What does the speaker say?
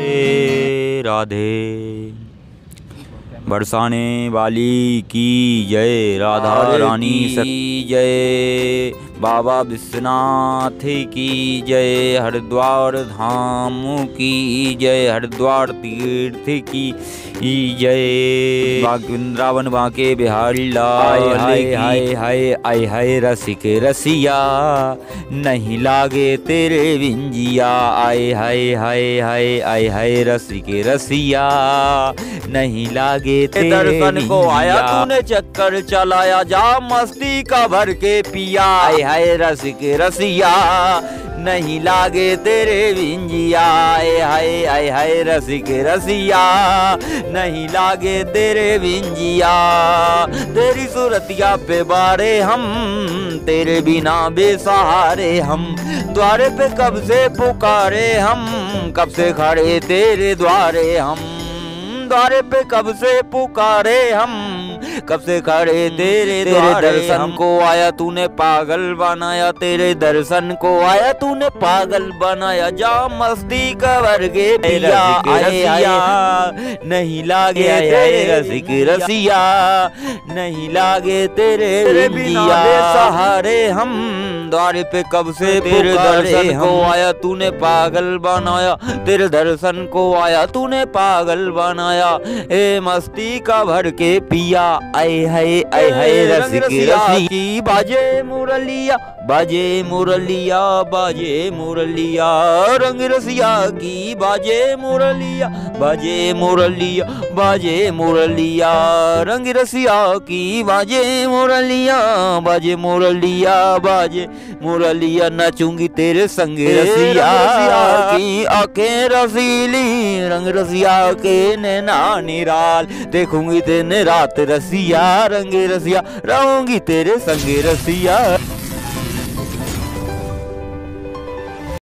রাধে রাধে बरसाने वाली की जय राधा रानी की जय बाबा विश्वनाथ की जय हरिद्वार धाम की जय हरिद्वार तीर्थ की जय। वृंदावन बांके बिहारी लाल हाय हाय हाय आय हाय रसिक रसिया नहीं लागे तेरे विंजिया। आय हाय हाय हाय आय हाय रसिक रसिया नहीं लागे तेरे दर्शन को आया तूने चक्कर चलाया जा मस्ती का भर के पिया। आय हाय रसिक रसिया नहीं लागे तेरे विंजिया। आए हाय आए हाय रसिक रसिया नहीं लागे तेरे विंजिया। तेरी सूरतिया पे बारे हम तेरे बिना बेसहारे हम। द्वारे पे कब से पुकारे हम कब से खड़े तेरे द्वारे हम। द्वारे पे कब से पुकारे हम। कब से खड़े तेरे तेरे दर्शन को आया तूने पागल बनाया तेरे दर्शन को आया तूने पागल बनाया जा मस्ती कवर के पिया नहीं लागे तेरे रसिक रसिया नहीं लागे तेरे बिना सहारे हम द्वारे पे कब से तेरे दर्शन को आया तूने पागल बनाया तेरे दर्शन को आया तूने पागल बनाया ए मस्ती का भर के पिया। आए हाय आए हाय रसिक रसी बाजे मुरलिया बाजे मुरलिया बाजे मुरलिया। रंग रसिया की बाजे मुरलिया बाजे मुरलिया बाजे मुरलिया। रंग रसिया की बाजे मुरलिया बाजे मुरलिया बाजे मुरलिया। नचूँगी तेरे संग रसिया की आँखें रसीली रंग रसिया के नैना निराल। देखूँगी तेने रात रसिया रंगे रसिया रहूँगी तेरे संगे रसिया।